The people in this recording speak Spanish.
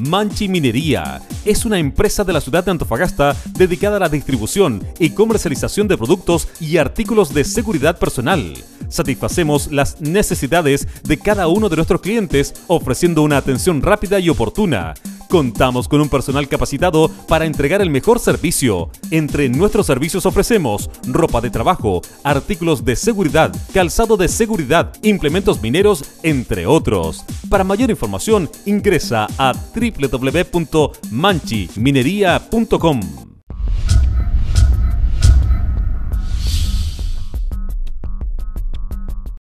Manchi Minería es una empresa de la ciudad de Antofagasta dedicada a la distribución y comercialización de productos y artículos de seguridad personal. Satisfacemos las necesidades de cada uno de nuestros clientes ofreciendo una atención rápida y oportuna. Contamos con un personal capacitado para entregar el mejor servicio. Entre nuestros servicios ofrecemos ropa de trabajo, artículos de seguridad, calzado de seguridad, implementos mineros, entre otros. Para mayor información ingresa a www.manchiminería.com.